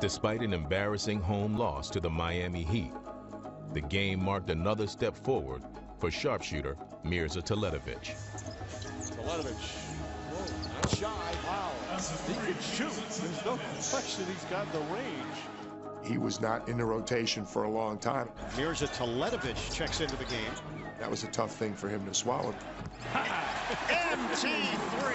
Despite an embarrassing home loss to the Miami Heat, the game marked another step forward for sharpshooter Mirza Teletovic. Teletovic, whoa, not shy, wow. He can shoot. There's no question he's got the range. He was not in the rotation for a long time. Mirza Teletovic checks into the game. That was a tough thing for him to swallow. MT3.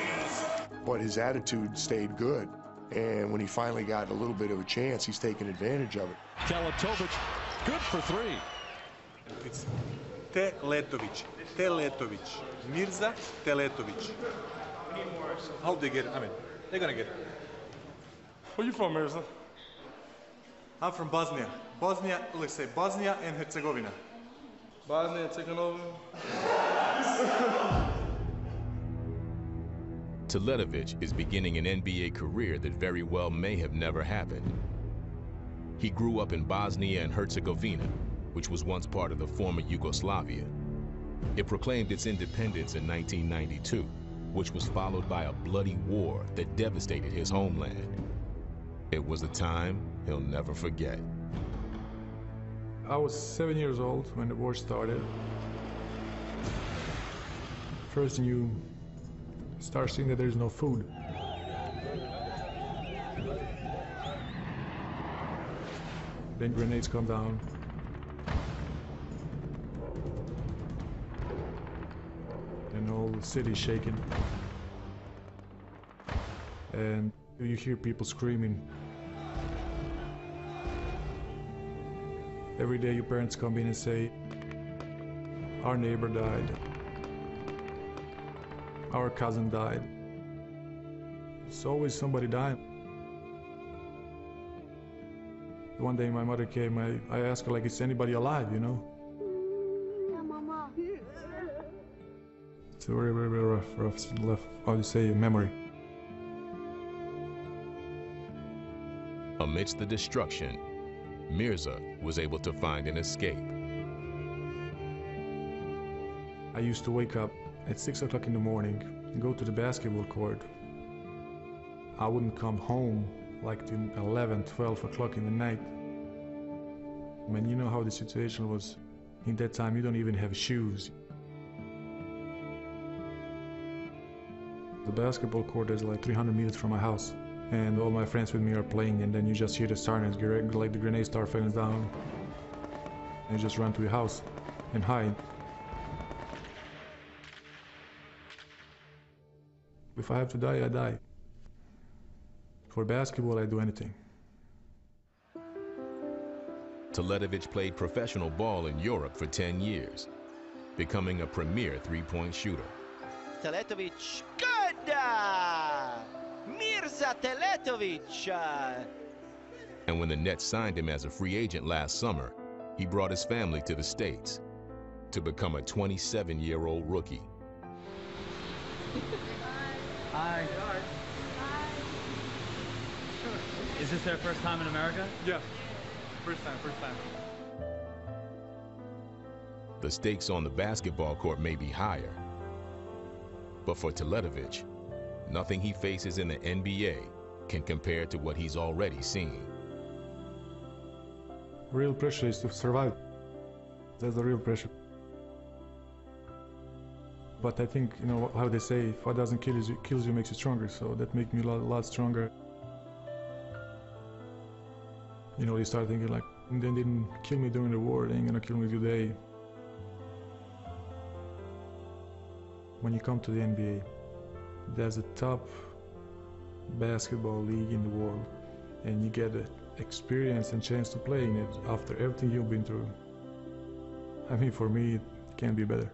But his attitude stayed good. And when he finally got a little bit of a chance, he's taking advantage of it. Teletovic, good for three. It's Teletovic. Teletovic. Mirza Teletovic. How they get it? I mean, they're gonna get it. Where you from, Mirza? I'm from Bosnia. Bosnia, let's say Bosnia and Herzegovina. Bosnia, and over. Teletovic is beginning an NBA career that very well may have never happened. He grew up in Bosnia and Herzegovina, which was once part of the former Yugoslavia. It proclaimed its independence in 1992, which was followed by a bloody war that devastated his homeland. It was a time he'll never forget. I was seven years old when the war started. First you start seeing that there's no food. Then grenades come down. And all the whole city shaking. And you hear people screaming. Every day your parents come in and say, our neighbor died. Our cousin died. It's always somebody dying. One day my mother came, I, I asked her like, is anybody alive, you know? Yeah, mama. It's a very, very, very rough, rough, rough, how you say, memory. Amidst the destruction, Mirza was able to find an escape. I used to wake up at 6 o'clock in the morning go to the basketball court. I wouldn't come home like till 11, 12 o'clock in the night. I mean, you know how the situation was, in that time you don't even have shoes. The basketball court is like 300 meters from my house and all my friends with me are playing and then you just hear the sirens like the grenade start falling down and you just run to your house and hide if i have to die i die for basketball i do anything Teletovic played professional ball in Europe for 10 years, becoming a premier three-point shooter. Teletovic, good! Uh, Mirza Teletovic. Uh. And when the Nets signed him as a free agent last summer, he brought his family to the States to become a 27-year-old rookie. Hi. Hi. Is this their first time in America? yeah first time first time The stakes on the basketball court may be higher, but for Teletovic, nothing he faces in the NBA can compare to what he's already seen. real pressure is to survive that's the real pressure but i think you know how they say what doesn't kill you kills you makes you stronger so that made me a lot, lot stronger. You know you start thinking like they didn't kill me during the war they ain't gonna kill me today. When you come to the nba there's a top basketball league in the world and you get the experience and chance to play in it after everything you've been through. I mean for me it can't be better